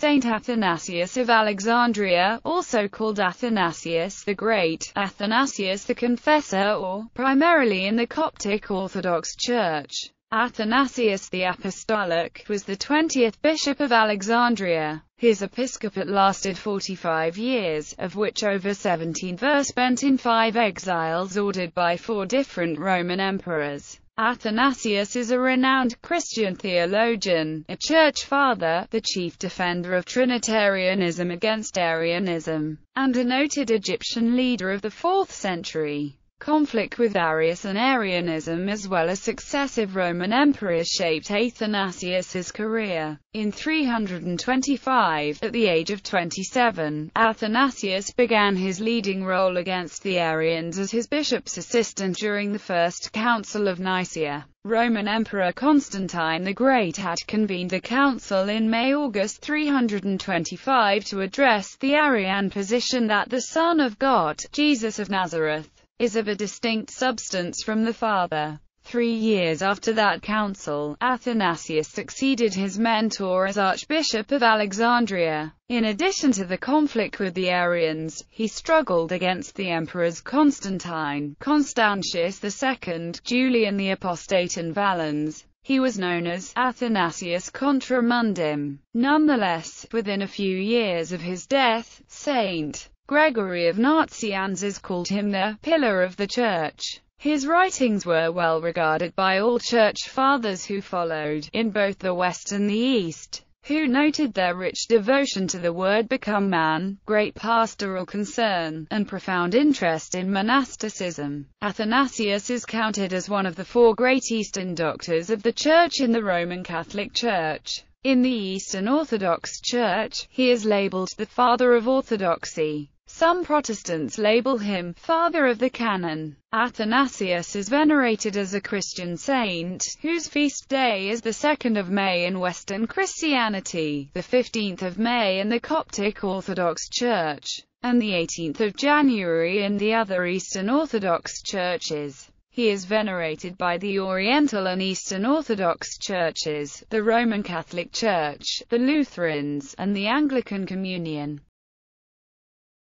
Saint Athanasius of Alexandria, also called Athanasius the Great, Athanasius the Confessor or, primarily in the Coptic Orthodox Church, Athanasius the Apostolic, was the 20th bishop of Alexandria. His episcopate lasted 45 years, of which over 17 were spent in five exiles ordered by four different Roman emperors. Athanasius is a renowned Christian theologian, a church father, the chief defender of Trinitarianism against Arianism, and a noted Egyptian leader of the 4th century. Conflict with Arius and Arianism as well as successive Roman emperors shaped Athanasius's career. In 325, at the age of 27, Athanasius began his leading role against the Arians as his bishop's assistant during the First Council of Nicaea. Roman Emperor Constantine the Great had convened a council in May-August 325 to address the Arian position that the Son of God, Jesus of Nazareth, is of a distinct substance from the Father. Three years after that council, Athanasius succeeded his mentor as Archbishop of Alexandria. In addition to the conflict with the Arians, he struggled against the emperors Constantine, Constantius II, Julian the Apostate and Valens. He was known as Athanasius Contra Mundum. Nonetheless, within a few years of his death, St. Gregory of Nazianzus called him the pillar of the Church. His writings were well regarded by all Church Fathers who followed, in both the West and the East, who noted their rich devotion to the Word become man, great pastoral concern, and profound interest in monasticism. Athanasius is counted as one of the four great Eastern doctors of the Church in the Roman Catholic Church. In the Eastern Orthodox Church, he is labeled the Father of Orthodoxy. Some Protestants label him Father of the Canon. Athanasius is venerated as a Christian saint, whose feast day is the 2nd of May in Western Christianity, the 15th of May in the Coptic Orthodox Church, and the 18th of January in the other Eastern Orthodox churches. He is venerated by the Oriental and Eastern Orthodox churches, the Roman Catholic Church, the Lutherans, and the Anglican Communion.